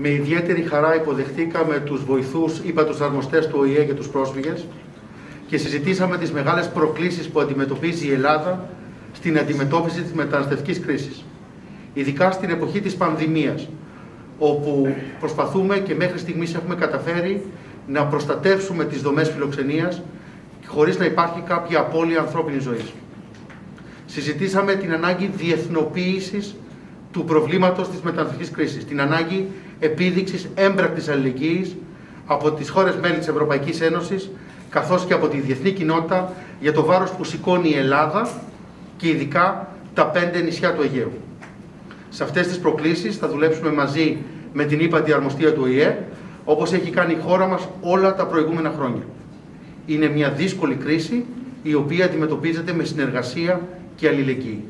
Με ιδιαίτερη χαρά υποδεχτήκαμε τους βοηθούς, είπα τους αρμοστές του ΟΗΕ και τους πρόσφυγες και συζητήσαμε τις μεγάλες προκλήσεις που αντιμετωπίζει η Ελλάδα στην αντιμετώπιση της μεταναστευτικής κρίσης. Ειδικά στην εποχή της πανδημίας, όπου προσπαθούμε και μέχρι στιγμής έχουμε καταφέρει να προστατεύσουμε τις δομές φιλοξενίας χωρίς να υπάρχει κάποια απώλεια ανθρώπινης ζωής. Συζητήσαμε την ανάγκη διεθνοποίησης του προβλήματος της μεταναστευτικής κρίσης, την ανάγκη επίδειξης έμπρακτης αλληλεγγύης από τις χώρες μέλη της Ευρωπαϊκής Ένωσης καθώς και από τη διεθνή κοινότητα για το βάρος που σηκώνει η Ελλάδα και ειδικά τα πέντε νησιά του Αιγαίου. Σε αυτές τις προκλήσεις θα δουλέψουμε μαζί με την ύπατη αρμοστία του ΟΗΕ, όπως έχει κάνει η χώρα μας όλα τα προηγούμενα χρόνια. Είναι μια δύσκολη κρίση, η οποία αντιμετωπίζεται με συνεργασία και αλληλεγγύη.